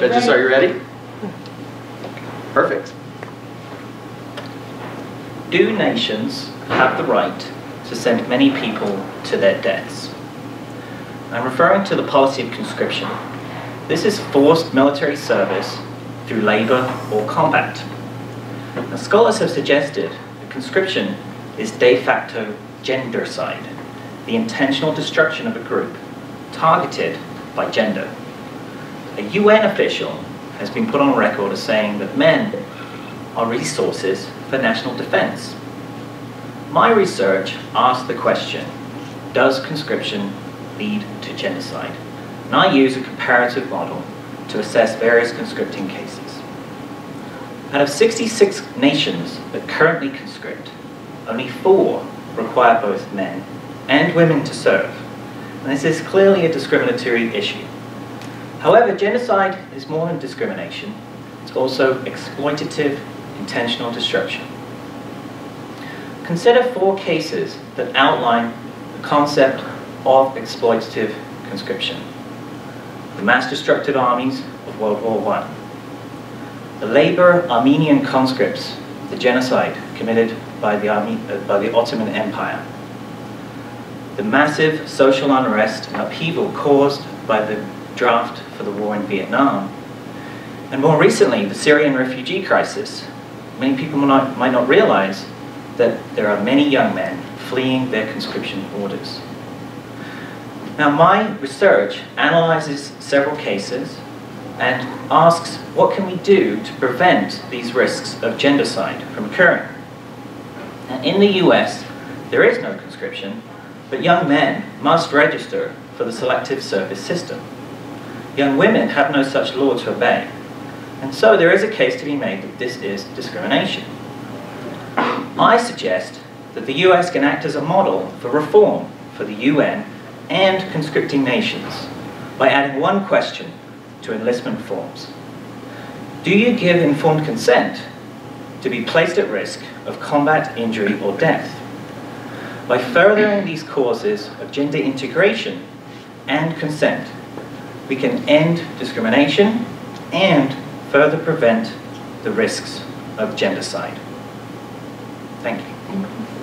Judges, are you ready? Perfect. Do nations have the right to send many people to their deaths? I'm referring to the policy of conscription. This is forced military service through labor or combat. Now, scholars have suggested that conscription is de facto gendercide, the intentional destruction of a group targeted by gender. A UN official has been put on record as saying that men are resources for national defense. My research asked the question, does conscription lead to genocide? And I use a comparative model to assess various conscripting cases. Out of 66 nations that currently conscript, only four require both men and women to serve. And this is clearly a discriminatory issue. However, genocide is more than discrimination. It's also exploitative, intentional destruction. Consider four cases that outline the concept of exploitative conscription. The mass destructive armies of World War I. The Labour Armenian conscripts, the genocide committed by the, Arme uh, by the Ottoman Empire. The massive social unrest and upheaval caused by the draft for the war in Vietnam. And more recently, the Syrian refugee crisis. Many people might not, might not realize that there are many young men fleeing their conscription orders. Now, my research analyzes several cases and asks what can we do to prevent these risks of gendercide from occurring. Now, in the US, there is no conscription, but young men must register for the selective service system. Young women have no such law to obey. And so there is a case to be made that this is discrimination. I suggest that the US can act as a model for reform for the UN and conscripting nations by adding one question to enlistment forms. Do you give informed consent to be placed at risk of combat, injury, or death? By furthering these causes of gender integration and consent, we can end discrimination and further prevent the risks of gendercide. Thank you.